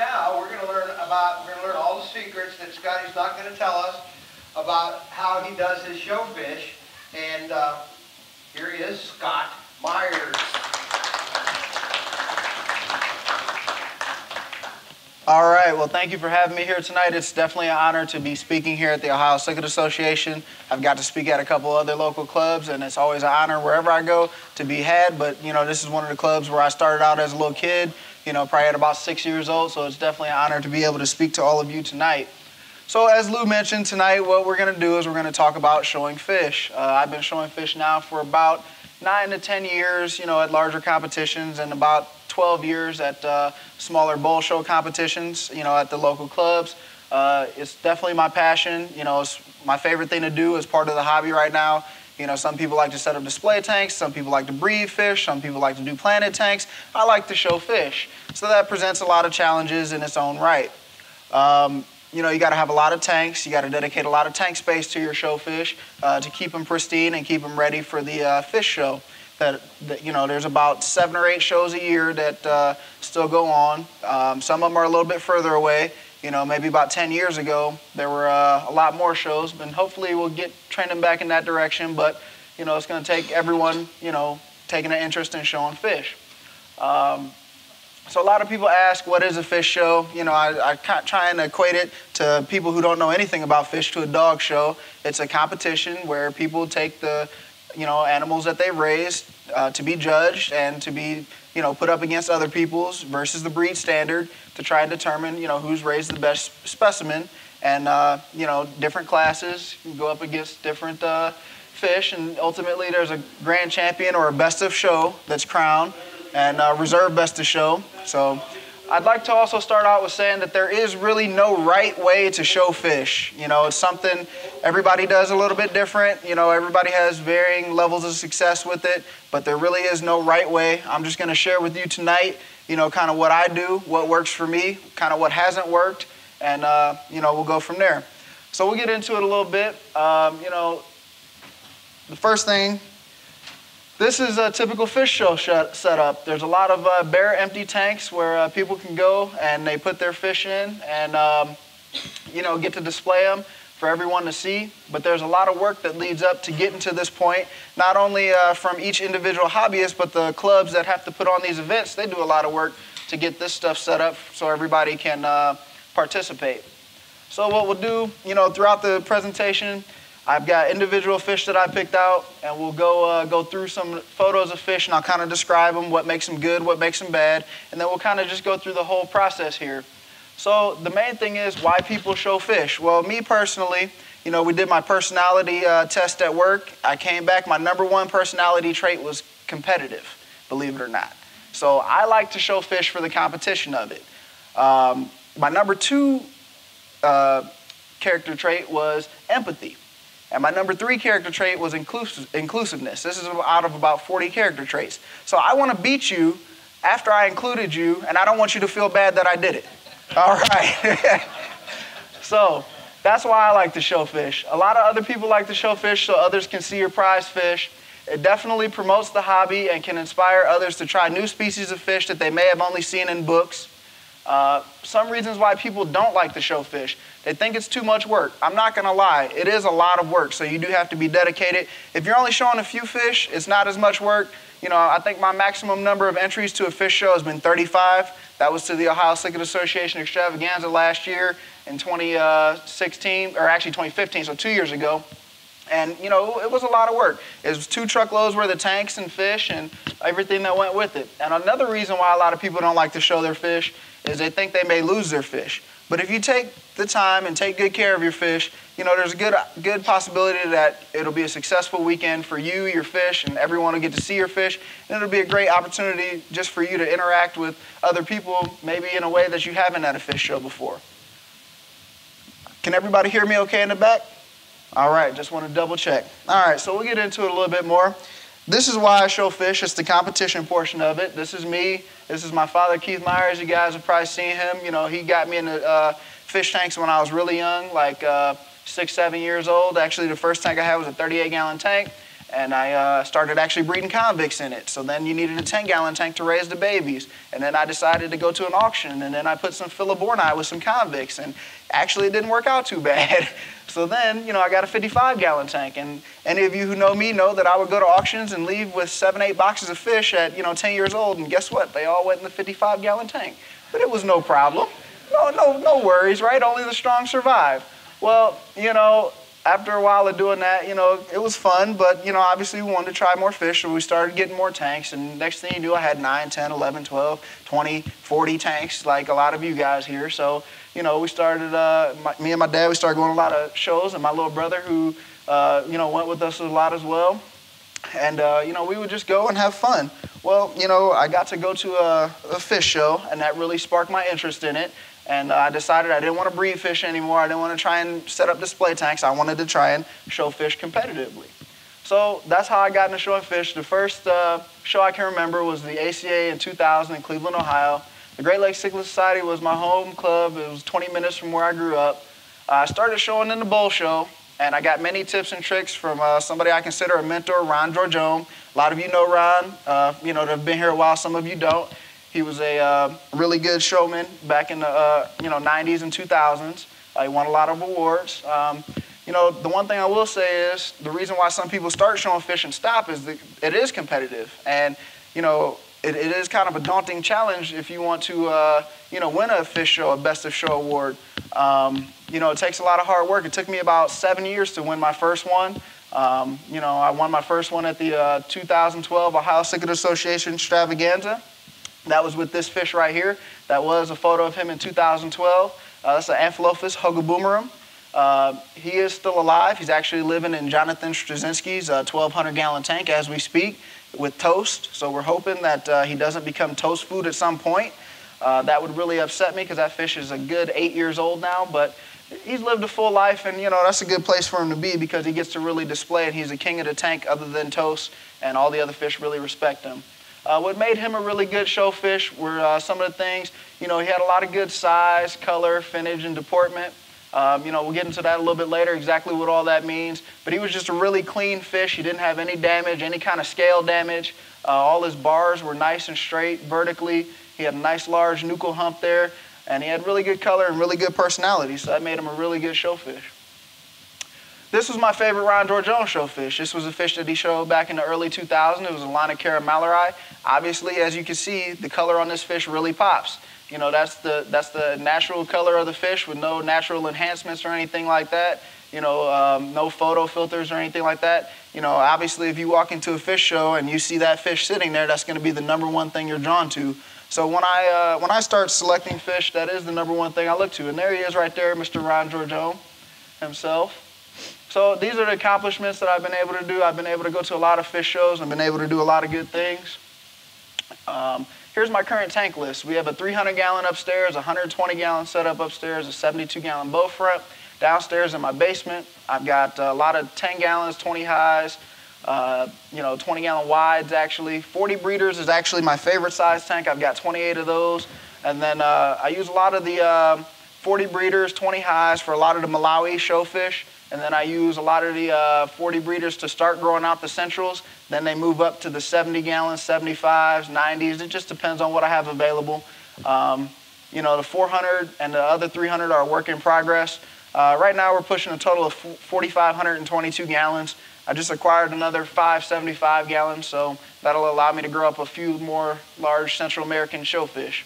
now we're going to learn about, we're going to learn all the secrets that Scotty's not going to tell us about how he does his showfish. And uh, here he is, Scott Myers. All right. Well, thank you for having me here tonight. It's definitely an honor to be speaking here at the Ohio Cichlid Association. I've got to speak at a couple other local clubs, and it's always an honor wherever I go to be had. But, you know, this is one of the clubs where I started out as a little kid, you know, probably at about six years old. So it's definitely an honor to be able to speak to all of you tonight. So, as Lou mentioned tonight, what we're going to do is we're going to talk about showing fish. Uh, I've been showing fish now for about nine to 10 years, you know, at larger competitions and about 12 years at uh, smaller bowl show competitions, you know, at the local clubs. Uh, it's definitely my passion. You know, it's my favorite thing to do as part of the hobby right now. You know, some people like to set up display tanks, some people like to breed fish, some people like to do planted tanks. I like to show fish. So that presents a lot of challenges in its own right. Um, you know, you got to have a lot of tanks. You got to dedicate a lot of tank space to your show fish uh, to keep them pristine and keep them ready for the uh, fish show that, that, you know there's about seven or eight shows a year that uh, still go on. Um, some of them are a little bit further away. You know, maybe about 10 years ago there were uh, a lot more shows, and hopefully we'll get trending back in that direction. But you know, it's going to take everyone you know taking an interest in showing fish. Um, so a lot of people ask, what is a fish show? You know, I, I try and equate it to people who don't know anything about fish to a dog show. It's a competition where people take the you know, animals that they raised uh, to be judged and to be, you know, put up against other people's versus the breed standard to try and determine, you know, who's raised the best specimen. And, uh, you know, different classes can go up against different uh, fish. And ultimately, there's a grand champion or a best of show that's crowned and uh, reserve best of show. So I'd like to also start out with saying that there is really no right way to show fish. You know, it's something everybody does a little bit different. You know, everybody has varying levels of success with it, but there really is no right way. I'm just going to share with you tonight, you know, kind of what I do, what works for me, kind of what hasn't worked, and, uh, you know, we'll go from there. So we'll get into it a little bit. Um, you know, the first thing this is a typical fish show setup. There's a lot of uh, bare empty tanks where uh, people can go and they put their fish in and um, you know get to display them for everyone to see. But there's a lot of work that leads up to getting to this point. Not only uh, from each individual hobbyist, but the clubs that have to put on these events. They do a lot of work to get this stuff set up so everybody can uh, participate. So what we'll do, you know, throughout the presentation I've got individual fish that I picked out, and we'll go uh, go through some photos of fish, and I'll kind of describe them, what makes them good, what makes them bad, and then we'll kind of just go through the whole process here. So the main thing is why people show fish. Well, me personally, you know, we did my personality uh, test at work. I came back. My number one personality trait was competitive, believe it or not. So I like to show fish for the competition of it. Um, my number two uh, character trait was empathy. And my number three character trait was inclusive, inclusiveness. This is out of about 40 character traits. So I want to beat you after I included you, and I don't want you to feel bad that I did it. All right. so that's why I like to show fish. A lot of other people like to show fish so others can see your prize fish. It definitely promotes the hobby and can inspire others to try new species of fish that they may have only seen in books. Uh, some reasons why people don't like to show fish. They think it's too much work. I'm not going to lie, it is a lot of work, so you do have to be dedicated. If you're only showing a few fish, it's not as much work. You know, I think my maximum number of entries to a fish show has been 35. That was to the Ohio Cichlid Association Extravaganza last year in 2016, or actually 2015, so two years ago. And, you know, it was a lot of work. It was two truckloads worth of tanks and fish and everything that went with it. And another reason why a lot of people don't like to show their fish is they think they may lose their fish. But if you take the time and take good care of your fish, you know, there's a good, good possibility that it'll be a successful weekend for you, your fish, and everyone will get to see your fish. And it'll be a great opportunity just for you to interact with other people, maybe in a way that you haven't at a fish show before. Can everybody hear me okay in the back? All right, just want to double check. All right, so we'll get into it a little bit more. This is why I show fish. It's the competition portion of it. This is me. This is my father, Keith Myers. You guys have probably seen him. You know, he got me into uh, fish tanks when I was really young, like uh, six, seven years old. Actually, the first tank I had was a 38 gallon tank. And I uh, started actually breeding convicts in it. So then you needed a 10 gallon tank to raise the babies. And then I decided to go to an auction, and then I put some Philoborni with some convicts, and actually it didn't work out too bad. so then, you know, I got a 55 gallon tank. And any of you who know me know that I would go to auctions and leave with seven, eight boxes of fish at, you know, 10 years old, and guess what? They all went in the 55 gallon tank. But it was no problem. No, no, no worries, right? Only the strong survive. Well, you know, after a while of doing that, you know, it was fun, but, you know, obviously we wanted to try more fish, so we started getting more tanks. And next thing you knew, I had 9, 10, 11, 12, 20, 40 tanks, like a lot of you guys here. So, you know, we started, uh, my, me and my dad, we started going a lot of shows, and my little brother, who, uh, you know, went with us a lot as well. And, uh, you know, we would just go and have fun. Well, you know, I got to go to a, a fish show, and that really sparked my interest in it. And I decided I didn't want to breed fish anymore. I didn't want to try and set up display tanks. I wanted to try and show fish competitively. So that's how I got into showing fish. The first uh, show I can remember was the ACA in 2000 in Cleveland, Ohio. The Great Lakes Cichlid Society was my home club. It was 20 minutes from where I grew up. I started showing in the bowl show, and I got many tips and tricks from uh, somebody I consider a mentor, Ron Georgiome. A lot of you know Ron, uh, you know, that have been here a while. Some of you don't. He was a uh, really good showman back in the uh, you know 90s and 2000s. Uh, he won a lot of awards. Um, you know, the one thing I will say is the reason why some people start showing fish and stop is that it is competitive, and you know it, it is kind of a daunting challenge if you want to uh, you know win a fish show, a best of show award. Um, you know, it takes a lot of hard work. It took me about seven years to win my first one. Um, you know, I won my first one at the uh, 2012 Ohio Cichlid Association Extravaganza. That was with this fish right here. That was a photo of him in 2012. Uh, that's an Amphilophus hogaboomorum. Uh, he is still alive. He's actually living in Jonathan Straczynski's uh, 1,200 gallon tank as we speak with toast. So we're hoping that uh, he doesn't become toast food at some point. Uh, that would really upset me because that fish is a good eight years old now, but he's lived a full life and you know that's a good place for him to be because he gets to really display it. He's a king of the tank other than toast and all the other fish really respect him. Uh, what made him a really good show fish were uh, some of the things, you know, he had a lot of good size, color, finnage, and deportment. Um, you know, we'll get into that a little bit later, exactly what all that means. But he was just a really clean fish. He didn't have any damage, any kind of scale damage. Uh, all his bars were nice and straight vertically. He had a nice large nuchal hump there, and he had really good color and really good personality. So that made him a really good show fish. This was my favorite Ron Georgiome show fish. This was a fish that he showed back in the early 2000s. It was a Aulonocara maleri. Obviously, as you can see, the color on this fish really pops. You know, that's the, that's the natural color of the fish with no natural enhancements or anything like that. You know, um, no photo filters or anything like that. You know, obviously, if you walk into a fish show and you see that fish sitting there, that's going to be the number one thing you're drawn to. So when I, uh, when I start selecting fish, that is the number one thing I look to. And there he is right there, Mr. Ron Georgiome himself. So these are the accomplishments that I've been able to do. I've been able to go to a lot of fish shows. I've been able to do a lot of good things. Um, here's my current tank list. We have a 300 gallon upstairs, 120 gallon setup upstairs, a 72 gallon bow front. Downstairs in my basement, I've got a lot of 10 gallons, 20 highs, uh, you know, 20 gallon wides actually. 40 breeders is actually my favorite size tank. I've got 28 of those. And then uh, I use a lot of the uh, 40 breeders, 20 highs for a lot of the Malawi showfish. And then I use a lot of the uh, 40 breeders to start growing out the centrals. Then they move up to the 70 gallons, 75s, 90s. It just depends on what I have available. Um, you know, the 400 and the other 300 are work in progress. Uh, right now we're pushing a total of 4,522 gallons. I just acquired another 575 gallons, so that'll allow me to grow up a few more large Central American showfish.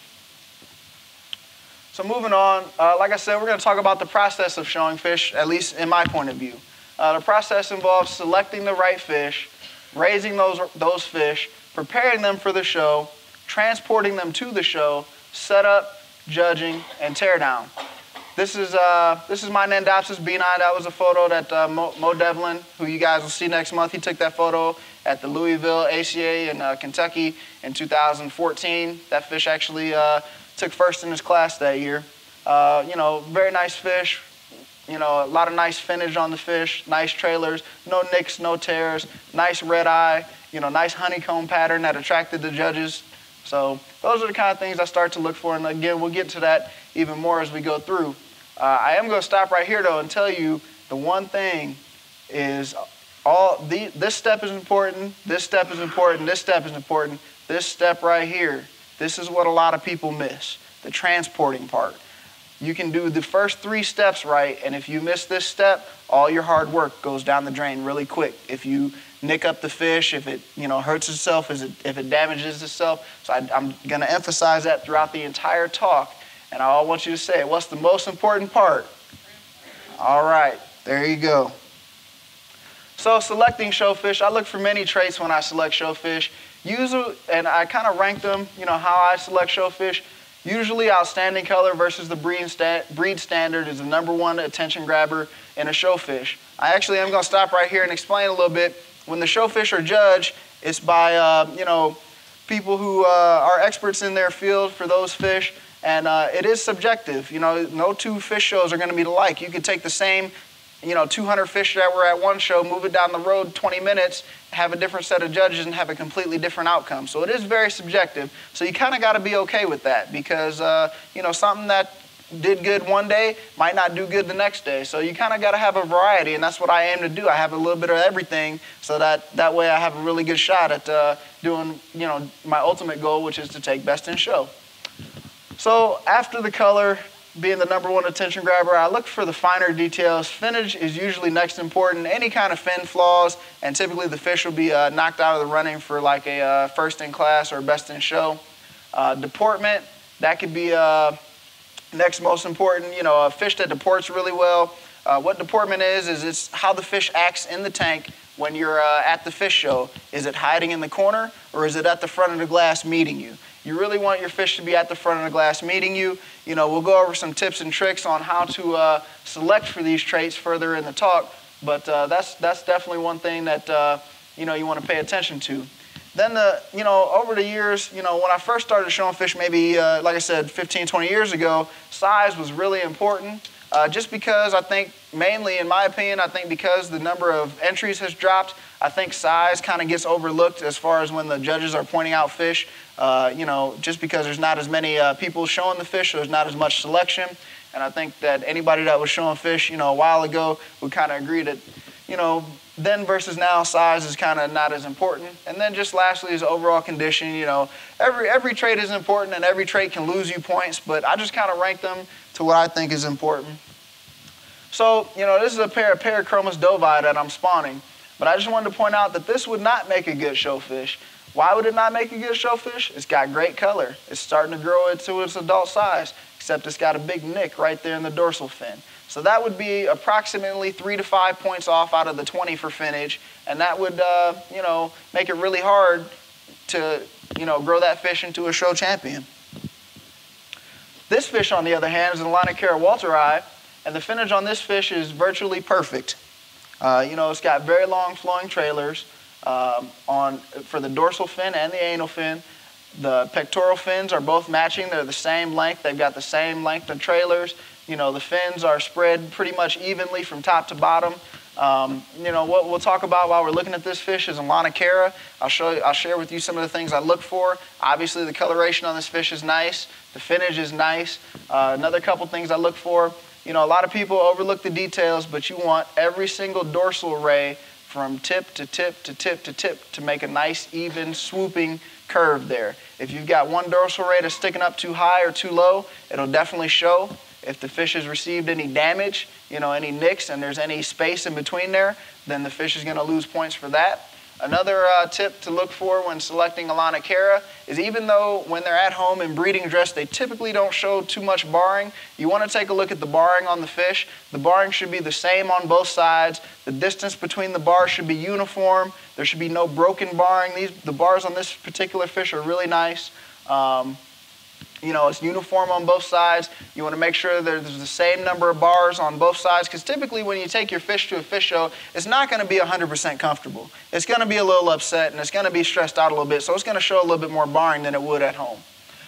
So moving on, uh, like I said, we're going to talk about the process of showing fish, at least in my point of view. Uh, the process involves selecting the right fish, raising those, those fish, preparing them for the show, transporting them to the show, setup, judging, and teardown. This is, uh, this is my Nandopsis B9. That was a photo that uh, Mo, Mo, Devlin, who you guys will see next month, he took that photo at the Louisville ACA in uh, Kentucky in 2014. That fish actually uh, took first in his class that year. Uh, you know, very nice fish. You know, a lot of nice finnage on the fish, nice trailers, no nicks, no tears, nice red eye, you know, nice honeycomb pattern that attracted the judges. So those are the kind of things I start to look for. And again, we'll get to that even more as we go through. Uh, I am going to stop right here though and tell you the one thing is all the, this step is important, this step is important, this step is important, this step right here, this is what a lot of people miss, the transporting part. You can do the first three steps right, and if you miss this step, all your hard work goes down the drain really quick. If you nick up the fish, if it you know hurts itself, if it damages itself. So I, I'm going to emphasize that throughout the entire talk, and I all want you to say, what's the most important part? All right, there you go. So selecting showfish, I look for many traits when I select showfish. Usually, and I kind of rank them, you know, how I select showfish. Usually outstanding color versus the breed, breed standard is the number one attention grabber in a showfish. I actually am going to stop right here and explain a little bit. When the showfish are judged, it's by, uh, you know, people who uh, are experts in their field for those fish. And uh, it is subjective. You know, no two fish shows are going to be alike. You could take the same you know, 200 fish that were at one show, move it down the road 20 minutes, have a different set of judges, and have a completely different outcome. So it is very subjective. So you kind of got to be okay with that because, uh, you know, something that did good one day might not do good the next day. So you kind of got to have a variety, and that's what I aim to do. I have a little bit of everything, so that that way I have a really good shot at uh, doing, you know, my ultimate goal, which is to take best in show. So after the color, being the number one attention grabber, I look for the finer details. Finnage is usually next important. Any kind of fin flaws, and typically the fish will be uh, knocked out of the running for like a uh, first in class or best in show. Uh, deportment, that could be uh, next most important. You know, a fish that deports really well. Uh, what deportment is, is it's how the fish acts in the tank when you're uh, at the fish show. Is it hiding in the corner or is it at the front of the glass meeting you? You really want your fish to be at the front of the glass meeting you. You know, we'll go over some tips and tricks on how to uh, select for these traits further in the talk, but uh, that's, that's definitely one thing that, uh, you know, you want to pay attention to. Then the, you know, over the years, you know, when I first started showing fish, maybe, uh, like I said, 15, 20 years ago, size was really important. Uh, just because I think, mainly in my opinion, I think because the number of entries has dropped, I think size kind of gets overlooked as far as when the judges are pointing out fish. Uh, you know, just because there's not as many uh, people showing the fish, so there's not as much selection. And I think that anybody that was showing fish, you know, a while ago would kind of agree that, you know, then versus now, size is kind of not as important. And then just lastly is overall condition. You know, every every trait is important, and every trait can lose you points. But I just kind of rank them to what I think is important. So, you know, this is a pair of Parachromis dovii that I'm spawning. But I just wanted to point out that this would not make a good showfish. Why would it not make a good showfish? It's got great color. It's starting to grow into its adult size, except it's got a big nick right there in the dorsal fin. So that would be approximately three to five points off out of the 20 for finnage, and that would, uh, you know, make it really hard to, you know, grow that fish into a show champion. This fish, on the other hand, is an Aulonocara walteri, and the finnage on this fish is virtually perfect. Uh, you know, it's got very long flowing trailers um, on for the dorsal fin and the anal fin. The pectoral fins are both matching. They're the same length. They've got the same length of trailers. You know, the fins are spread pretty much evenly from top to bottom. Um, you know, what we'll talk about while we're looking at this fish is a Aulonocara. I'll show you, I'll share with you some of the things I look for. Obviously, the coloration on this fish is nice. The finnage is nice. Uh, another couple things I look for, you know, a lot of people overlook the details, but you want every single dorsal ray from tip to tip to tip to tip to make a nice, even, swooping curve there. If you've got one dorsal ray that's sticking up too high or too low, it'll definitely show. If the fish has received any damage, you know, any nicks, and there's any space in between there, then the fish is going to lose points for that. Another uh, tip to look for when selecting a Aulonocara is even though when they're at home in breeding dress, they typically don't show too much barring, you want to take a look at the barring on the fish. The barring should be the same on both sides. The distance between the bars should be uniform. There should be no broken barring. These, the bars on this particular fish are really nice. Um, you know, it's uniform on both sides. You want to make sure there's the same number of bars on both sides because typically when you take your fish to a fish show, it's not going to be 100% comfortable. It's going to be a little upset and it's going to be stressed out a little bit, so it's going to show a little bit more barring than it would at home.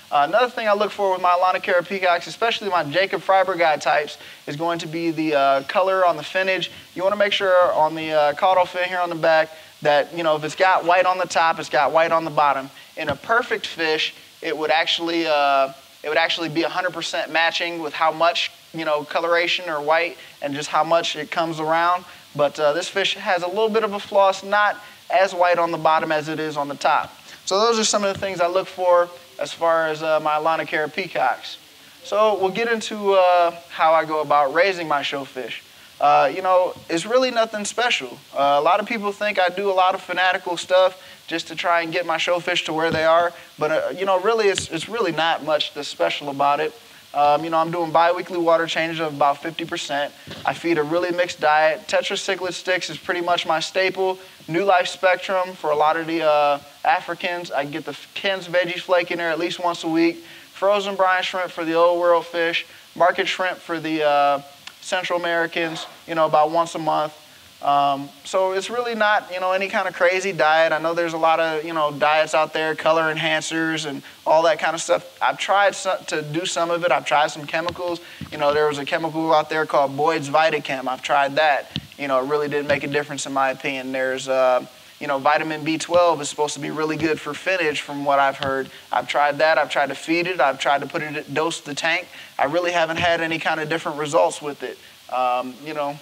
Uh, another thing I look for with my Aulonocara peacocks, especially my jacobfreibergi types, is going to be the uh, color on the finnage. You want to make sure on the uh, caudal fin here on the back that, you know, if it's got white on the top, it's got white on the bottom. In a perfect fish, it would actually uh, it would actually be 100% matching with how much you know coloration or white and just how much it comes around. But uh, this fish has a little bit of a floss, not as white on the bottom as it is on the top. So those are some of the things I look for as far as uh, my Aulonocara peacocks. So we'll get into uh, how I go about raising my showfish. Uh, you know, it's really nothing special. Uh, a lot of people think I do a lot of fanatical stuff just to try and get my showfish to where they are, but uh, you know, really, it's, it's really not much that's special about it. Um, you know, I'm doing biweekly water changes of about 50%. I feed a really mixed diet. Tetra Cichlid sticks is pretty much my staple. New Life Spectrum for a lot of the uh, Africans. I get the Ken's Veggie Flake in there at least once a week. Frozen brine shrimp for the old world fish. Market shrimp for the uh, Central Americans, you know, about once a month. Um, so it's really not, you know, any kind of crazy diet. I know there's a lot of, you know, diets out there, color enhancers and all that kind of stuff. I've tried to do some of it. I've tried some chemicals. You know, there was a chemical out there called Boyd's Vitachem. I've tried that. You know, it really didn't make a difference in my opinion. There's, uh, you know, vitamin B12 is supposed to be really good for finnage from what I've heard. I've tried that. I've tried to feed it. I've tried to put it, dose the tank. I really haven't had any kind of different results with it. Um, you know,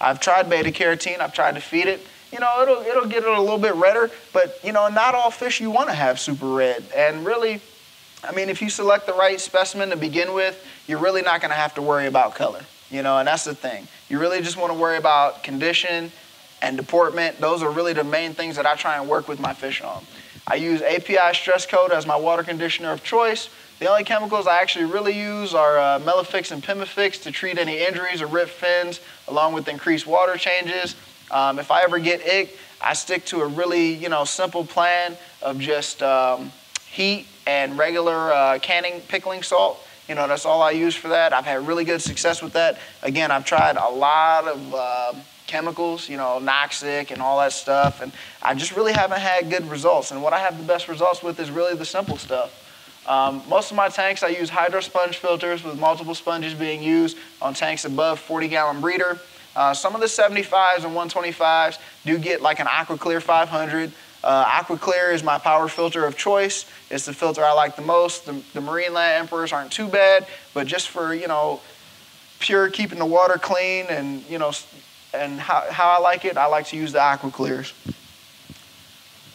I've tried beta carotene. I've tried to feed it. You know, it'll it'll get it a little bit redder, but you know, not all fish you want to have super red. And really, I mean, if you select the right specimen to begin with, you're really not going to have to worry about color. You know, and that's the thing. You really just want to worry about condition and deportment. Those are really the main things that I try and work with my fish on. I use API Stress Coat as my water conditioner of choice. The only chemicals I actually really use are uh, Melafix and Pimafix to treat any injuries or ripped fins, along with increased water changes. Um, if I ever get ick, I stick to a really, you know, simple plan of just um, heat and regular uh, canning pickling salt. You know, that's all I use for that. I've had really good success with that. Again, I've tried a lot of uh, chemicals, you know, Noxic and all that stuff, and I just really haven't had good results. And what I have the best results with is really the simple stuff. Um, most of my tanks I use hydro sponge filters with multiple sponges being used on tanks above 40 gallon breeder. Uh, some of the 75s and 125s do get like an AquaClear 500. Uh, AquaClear is my power filter of choice. It's the filter I like the most. The, the Marineland Emperors aren't too bad, but just for, you know, pure keeping the water clean and, you know, and how, how I like it, I like to use the AquaClears.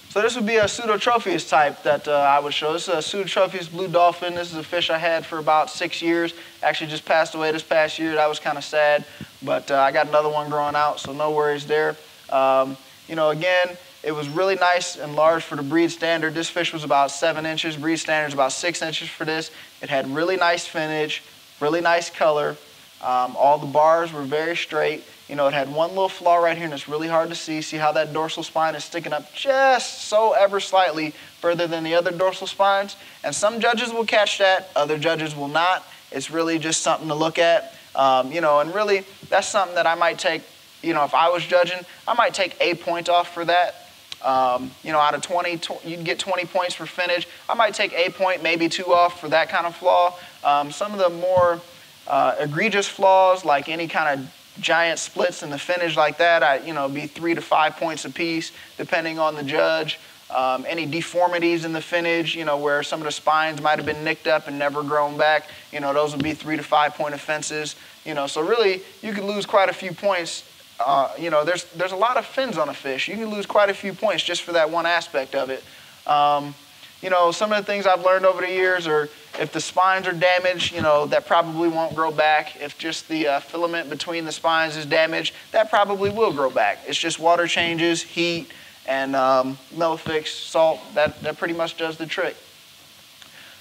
So this would be a pseudotropheus type that uh, I would show. This is a pseudotropheus blue dolphin. This is a fish I had for about six years. Actually just passed away this past year. That was kind of sad, but uh, I got another one growing out, so no worries there. Um, you know, again, it was really nice and large for the breed standard. This fish was about seven inches. Breed standard is about six inches for this. It had really nice finnage, really nice color. Um, all the bars were very straight. You know, it had one little flaw right here and it's really hard to see. See how that dorsal spine is sticking up just so ever slightly further than the other dorsal spines? And some judges will catch that, other judges will not. It's really just something to look at. Um, you know, and really that's something that I might take, you know, if I was judging, I might take a point off for that. Um, you know, out of 20, tw you'd get 20 points for finish. I might take a point, maybe two off for that kind of flaw. Um, some of the more uh, egregious flaws, like any kind of giant splits in the finnage like that, I, you know, be three to five points apiece, depending on the judge. Um, any deformities in the finnage, you know, where some of the spines might have been nicked up and never grown back, you know, those would be three to five point offenses. You know, so really, you could lose quite a few points. Uh, you know, there's there's a lot of fins on a fish. You can lose quite a few points just for that one aspect of it. Um, you know, some of the things I've learned over the years are if the spines are damaged, you know, that probably won't grow back. If just the uh, filament between the spines is damaged, that probably will grow back. It's just water changes, heat, and um, Melafix, salt, that, that pretty much does the trick.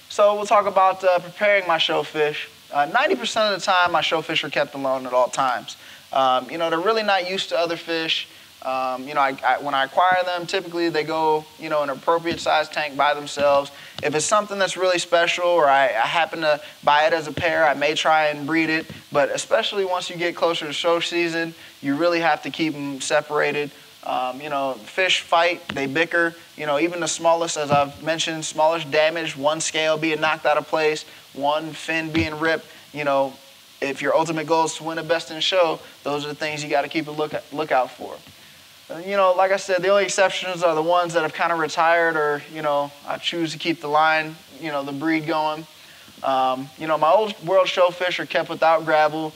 So we'll talk about uh, preparing my showfish. 90% uh, of the time, my showfish are kept alone at all times. Um, you know, they're really not used to other fish. Um, you know, I, I, when I acquire them, typically they go, you know, an appropriate size tank by themselves. If it's something that's really special or I, I, happen to buy it as a pair, I may try and breed it. But especially once you get closer to show season, you really have to keep them separated. Um, you know, fish fight, they bicker. You know, even the smallest, as I've mentioned, smallest damage, one scale being knocked out of place, one fin being ripped. You know, if your ultimate goal is to win a best in show, those are the things you got to keep a look, look out for. You know, like I said, the only exceptions are the ones that have kind of retired or, you know, I choose to keep the line, you know, the breed going. Um, you know, my old world showfish are kept without gravel,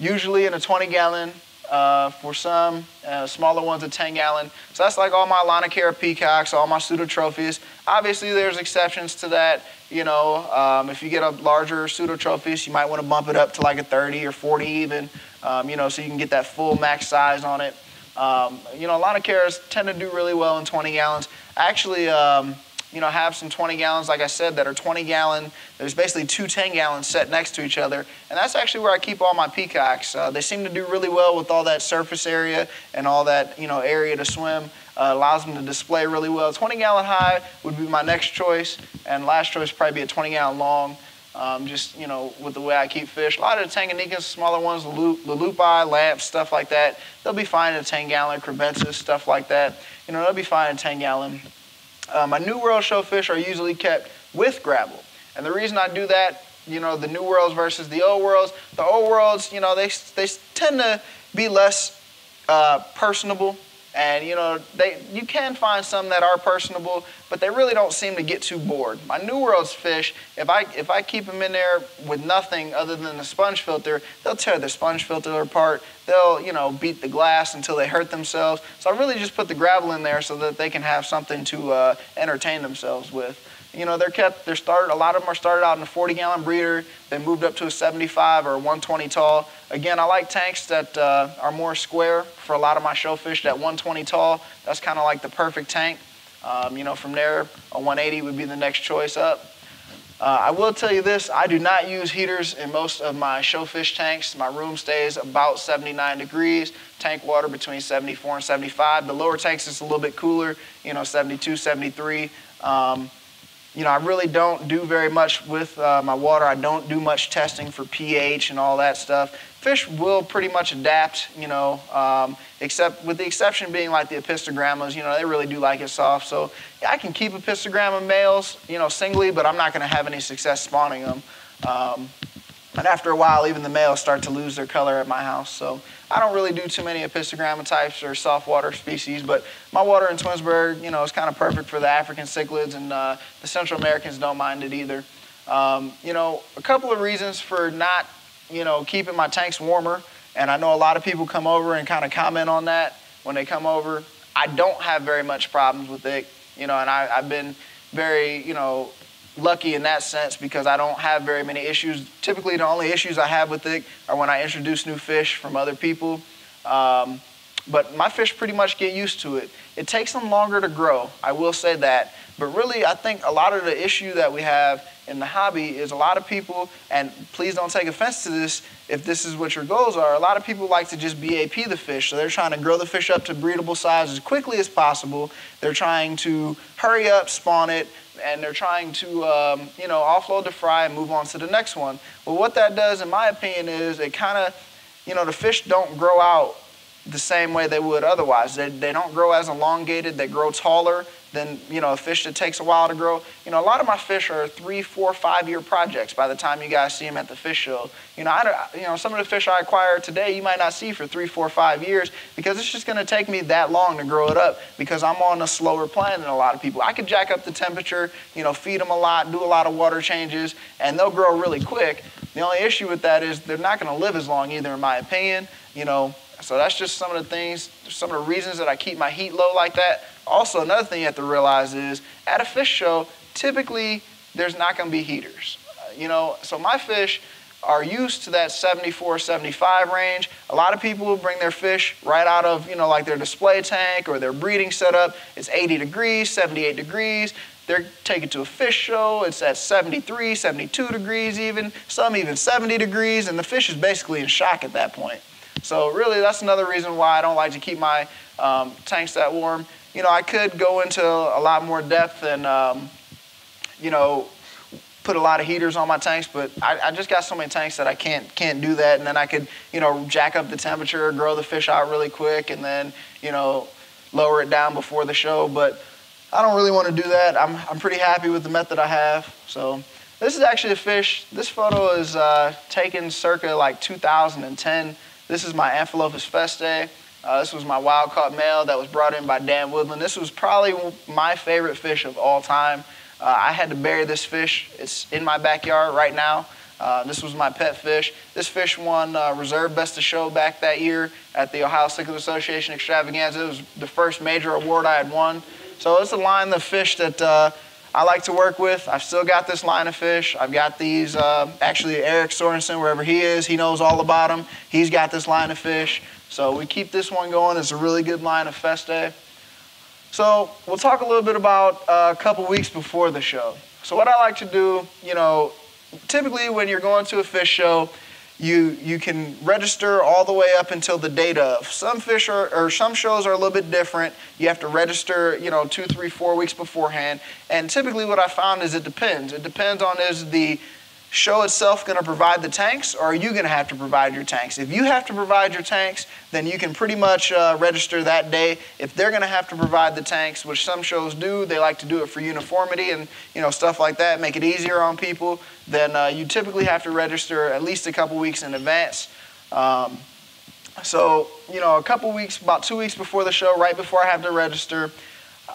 usually in a 20 gallon uh, for some, uh, smaller ones a 10 gallon. So that's like all my Aulonocara peacocks, all my pseudotropheus. Obviously, there's exceptions to that. You know, um, if you get a larger pseudotropheus, you might want to bump it up to like a 30 or 40 even, um, you know, so you can get that full max size on it. Um, you know, Aulonocaras tend to do really well in 20 gallons. Actually, um, you know, have some 20 gallons, like I said, that are 20 gallon. There's basically two 10 gallons set next to each other. And that's actually where I keep all my peacocks. Uh, they seem to do really well with all that surface area and all that, you know, area to swim. Uh, allows them to display really well. 20 gallon high would be my next choice. And last choice probably be a 20 gallon long. Um, just, you know, with the way I keep fish. A lot of the Tanganyikas, smaller ones, the, lupi, lamps, stuff like that, they'll be fine in a 10 gallon, crevensis, stuff like that. You know, they'll be fine in 10 gallon. Uh, my New World showfish are usually kept with gravel. And the reason I do that, you know, the New Worlds versus the Old Worlds, the Old Worlds, you know, they, they tend to be less uh, personable. And, you know, they, you can find some that are personable, but they really don't seem to get too bored. My New Worlds fish, if I, if I keep them in there with nothing other than the sponge filter, they'll tear the sponge filter apart. They'll, you know, beat the glass until they hurt themselves. So I really just put the gravel in there so that they can have something to uh, entertain themselves with. You know, they're kept, they're started, a lot of them are started out in a 40 gallon breeder, then moved up to a 75 or a 120 tall. Again, I like tanks that uh, are more square for a lot of my showfish. That 120 tall, that's kind of like the perfect tank. Um, you know, from there, a 180 would be the next choice up. Uh, I will tell you this, I do not use heaters in most of my showfish tanks. My room stays about 79 degrees, tank water between 74 and 75. The lower tanks is a little bit cooler, you know, 72, 73. Um, you know, I really don't do very much with uh, my water. I don't do much testing for pH and all that stuff. Fish will pretty much adapt, you know, um, except with the exception being like the apistogrammas, you know, they really do like it soft. So yeah, I can keep apistogramma males, you know, singly, but I'm not going to have any success spawning them. Um, and after a while, even the males start to lose their color at my house. So I don't really do too many apistogramma types or saltwater species, but my water in Twinsburg, you know, is kind of perfect for the African cichlids, and uh, the Central Americans don't mind it either. Um, you know, a couple of reasons for not, you know, keeping my tanks warmer, and I know a lot of people come over and kind of comment on that when they come over. I don't have very much problems with it, you know, and I, I've been very, you know, lucky in that sense because I don't have very many issues. Typically, the only issues I have with it are when I introduce new fish from other people. Um, but my fish pretty much get used to it. It takes them longer to grow, I will say that. But really, I think a lot of the issue that we have in the hobby is a lot of people, and please don't take offense to this if this is what your goals are, a lot of people like to just BAP the fish. So they're trying to grow the fish up to breedable size as quickly as possible. They're trying to hurry up, spawn it, and they're trying to, um, you know, offload the fry and move on to the next one. Well, what that does, in my opinion, is it kind of, you know, the fish don't grow out the same way they would otherwise. They, they don't grow as elongated, they grow taller than you know a fish that takes a while to grow. You know, a lot of my fish are three, four, five year projects by the time you guys see them at the fish show. You know, I don't, you know some of the fish I acquire today you might not see for three, four, five years because it's just going to take me that long to grow it up because I'm on a slower plan than a lot of people. I could jack up the temperature, you know, feed them a lot, do a lot of water changes, and they'll grow really quick. The only issue with that is they're not going to live as long either, in my opinion. You know, so that's just some of the things, some of the reasons that I keep my heat low like that. Also, another thing you have to realize is at a fish show, typically there's not going to be heaters. You know, so my fish are used to that 74, 75 range. A lot of people will bring their fish right out of, you know, like their display tank or their breeding setup. It's 80 degrees, 78 degrees. They're taken to a fish show. It's at 73, 72 degrees even, some even 70 degrees, and the fish is basically in shock at that point. So really, that's another reason why I don't like to keep my um, tanks that warm. You know, I could go into a lot more depth and, um, you know, put a lot of heaters on my tanks, but I, I, just got so many tanks that I can't can't do that. And then I could, you know, jack up the temperature, grow the fish out really quick, and then, you know, lower it down before the show. But I don't really want to do that. I'm, I'm pretty happy with the method I have. So this is actually a fish. This photo is uh, taken circa like 2010. This is my Amphilophus festae. Uh, this was my wild caught male that was brought in by Dan Woodland. This was probably my favorite fish of all time. Uh, I had to bury this fish. It's in my backyard right now. Uh, this was my pet fish. This fish won uh, Reserve Best of Show back that year at the Ohio Cichlid Association Extravaganza. It was the first major award I had won. So it's a line of fish that uh, I like to work with. I've still got this line of fish. I've got these, uh, actually Eric Sorensen, wherever he is, he knows all about them. He's got this line of fish. So we keep this one going. It's a really good line of Festae. So we'll talk a little bit about a couple weeks before the show. So what I like to do, you know, typically when you're going to a fish show, you you can register all the way up until the date of. Some fish are, or some shows are a little bit different. You have to register, you know, two, three, four weeks beforehand. And typically, what I found is it depends. It depends on is the show itself going to provide the tanks or are you going to have to provide your tanks? If you have to provide your tanks then you can pretty much uh, register that day. If they're going to have to provide the tanks which some shows do they like to do it for uniformity and you know stuff like that make it easier on people then uh, you typically have to register at least a couple weeks in advance. Um, so you know a couple weeks about two weeks before the show right before i have to register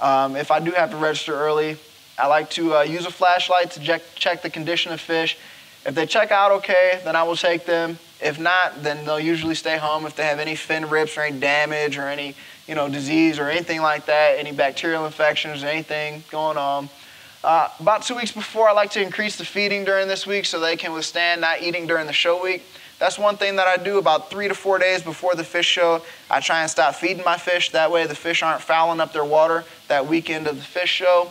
um, if i do have to register early I like to uh, use a flashlight to check, check the condition of fish. If they check out okay, then I will take them. If not, then they'll usually stay home if they have any fin rips or any damage or any you know disease or anything like that, any bacterial infections anything going on. Uh, about two weeks before, I like to increase the feeding during this week so they can withstand not eating during the show week. That's one thing that I do about three to four days before the fish show. I try and stop feeding my fish. That way the fish aren't fouling up their water that weekend of the fish show.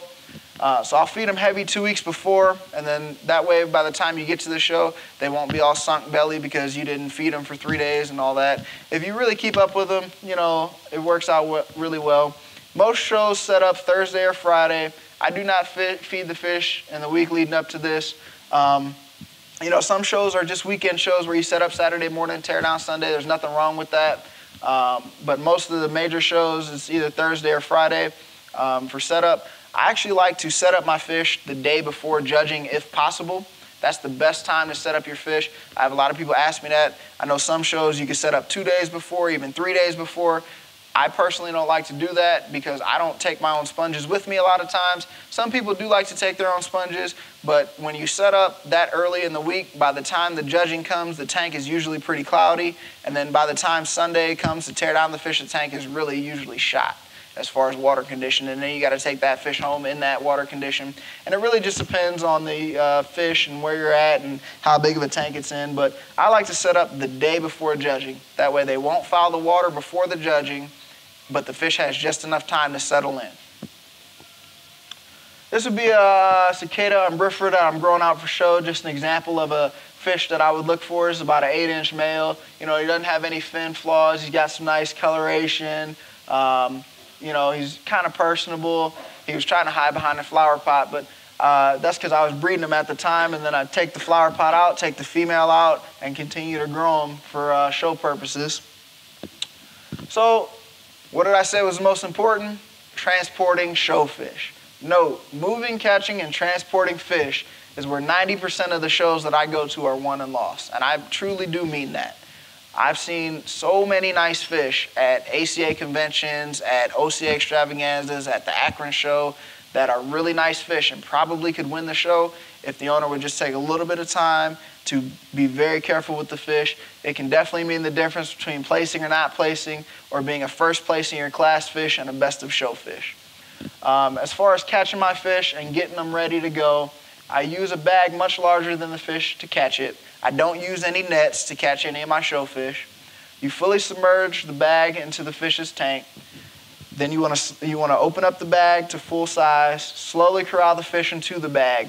Uh, so I'll feed them heavy two weeks before, and then that way, by the time you get to the show, they won't be all sunk belly because you didn't feed them for three days and all that. If you really keep up with them, you know, it works out really well. Most shows set up Thursday or Friday. I do not feed the fish in the week leading up to this. Um, you know, some shows are just weekend shows where you set up Saturday morning, tear down Sunday. There's nothing wrong with that. Um, but most of the major shows, it's either Thursday or Friday um, for setup. I actually like to set up my fish the day before judging if possible. That's the best time to set up your fish. I have a lot of people ask me that. I know some shows you can set up two days before, even three days before. I personally don't like to do that because I don't take my own sponges with me a lot of times. Some people do like to take their own sponges, but when you set up that early in the week, by the time the judging comes, the tank is usually pretty cloudy. And then by the time Sunday comes to tear down the fish, the tank is really usually shot as far as water condition. And then you got to take that fish home in that water condition. And it really just depends on the uh, fish and where you're at and how big of a tank it's in. But I like to set up the day before judging. That way they won't foul the water before the judging, but the fish has just enough time to settle in. This would be a cicada umbrophora I'm growing out for show, just an example of a fish that I would look for is about an eight inch male. You know, he doesn't have any fin flaws. He's got some nice coloration. Um, you know, he's kind of personable. He was trying to hide behind the flower pot, but uh, that's because I was breeding him at the time, and then I'd take the flower pot out, take the female out, and continue to grow them for uh, show purposes. So, what did I say was the most important? Transporting show fish. Note, moving, catching, and transporting fish is where 90% of the shows that I go to are won and lost. And I truly do mean that. I've seen so many nice fish at ACA conventions, at OCA extravaganzas, at the Akron show that are really nice fish and probably could win the show if the owner would just take a little bit of time to be very careful with the fish. It can definitely mean the difference between placing or not placing or being a first place in your class fish and a best of show fish. Um, as far as catching my fish and getting them ready to go, I use a bag much larger than the fish to catch it. I don't use any nets to catch any of my showfish. You fully submerge the bag into the fish's tank. Then you want to you want to open up the bag to full size, slowly corral the fish into the bag.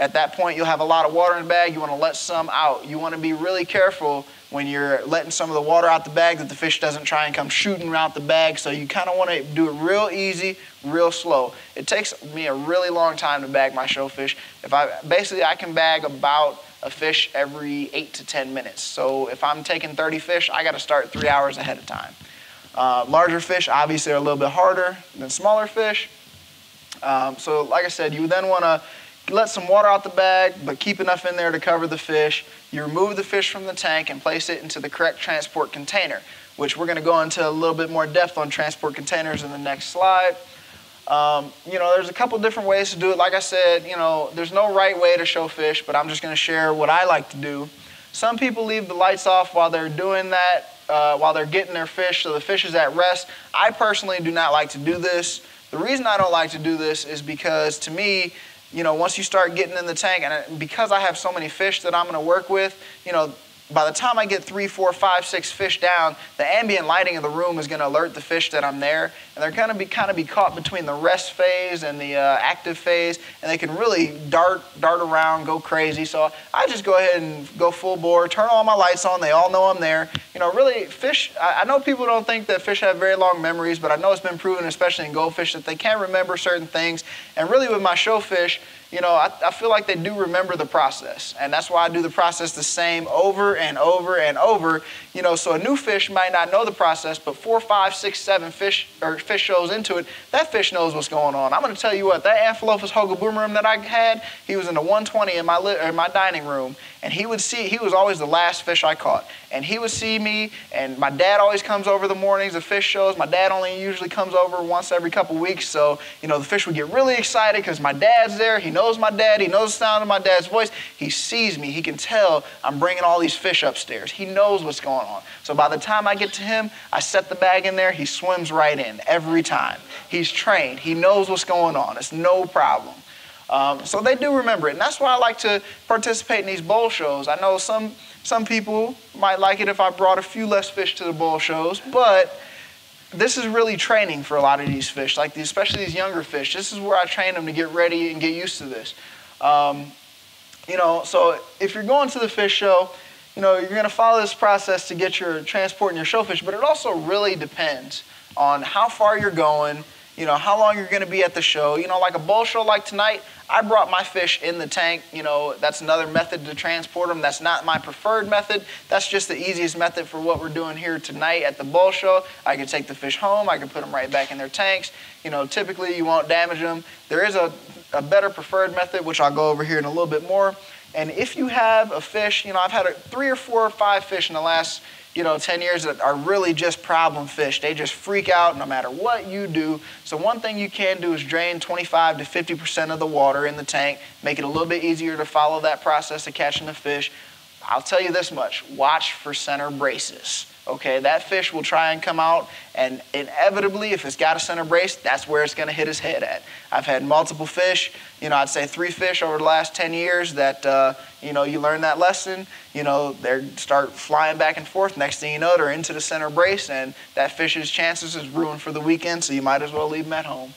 At that point, you'll have a lot of water in the bag. You want to let some out. You want to be really careful when you're letting some of the water out the bag that the fish doesn't try and come shooting out the bag. So you kind of want to do it real easy, real slow. It takes me a really long time to bag my showfish. If I basically I can bag about a fish every eight to 10 minutes. So if I'm taking 30 fish, I got to start three hours ahead of time. Uh, larger fish obviously are a little bit harder than smaller fish. Um, so like I said, you then want to let some water out the bag, but keep enough in there to cover the fish. You remove the fish from the tank and place it into the correct transport container, which we're going to go into a little bit more depth on transport containers in the next slide. Um, you know, there's a couple different ways to do it. Like I said, you know, there's no right way to show fish, but I'm just going to share what I like to do. Some people leave the lights off while they're doing that, uh, while they're getting their fish, so the fish is at rest. I personally do not like to do this. The reason I don't like to do this is because to me, you know, once you start getting in the tank, and because I have so many fish that I'm going to work with, you know, by the time I get three, four, five, six fish down, the ambient lighting of the room is going to alert the fish that I'm there, and they're going to be kind of be caught between the rest phase and the uh, active phase, and they can really dart, dart around, go crazy. So I just go ahead and go full bore, turn all my lights on. They all know I'm there. You know, really, fish. I, I know people don't think that fish have very long memories, but I know it's been proven, especially in goldfish, that they can remember certain things. And really, with my show fish you know, I, I, feel like they do remember the process. And that's why I do the process the same over and over and over. You know, so a new fish might not know the process, but four, five, six, seven fish or fish shows into it, that fish knows what's going on. I'm going to tell you what, that Amphilophus hogaboomorum that I had, he was in the 120 in my, li- in my dining room, and he would see, he was always the last fish I caught. And he would see me, and my dad always comes over the mornings of fish shows. My dad only usually comes over once every couple weeks, so, you know, the fish would get really excited because my dad's there. He knows my dad. He knows the sound of my dad's voice. He sees me. He can tell I'm bringing all these fish upstairs. He knows what's going on. So by the time I get to him, I set the bag in there. He swims right in every time. He's trained. He knows what's going on. It's no problem. Um, so they do remember it. And that's why I like to participate in these bowl shows. I know some, some people might like it if I brought a few less fish to the bowl shows, but this is really training for a lot of these fish, like these, especially these younger fish. This is where I train them to get ready and get used to this. Um, you know, so if you're going to the fish show, you know, you're going to follow this process to get your transport and your show fish, but it also really depends on how far you're going, you know, how long you're going to be at the show. You know, like a bowl show like tonight, I brought my fish in the tank. You know, that's another method to transport them. That's not my preferred method. That's just the easiest method for what we're doing here tonight at the bowl show. I can take the fish home. I can put them right back in their tanks. You know, typically you won't damage them. There is a, a better preferred method, which I'll go over here in a little bit more. And if you have a fish, you know, I've had a, three or four or five fish in the last you know, 10 years that are really just problem fish. They just freak out no matter what you do. So one thing you can do is drain 25 to 50% of the water in the tank, make it a little bit easier to follow that process of catching the fish. I'll tell you this much, watch for center braces okay, that fish will try and come out, and inevitably, if it's got a center brace, that's where it's going to hit his head at. I've had multiple fish, you know, I'd say three fish over the last 10 years that, uh, you know, you learn that lesson, you know, they start flying back and forth. Next thing you know, they're into the center brace, and that fish's chances is ruined for the weekend, so you might as well leave them at home.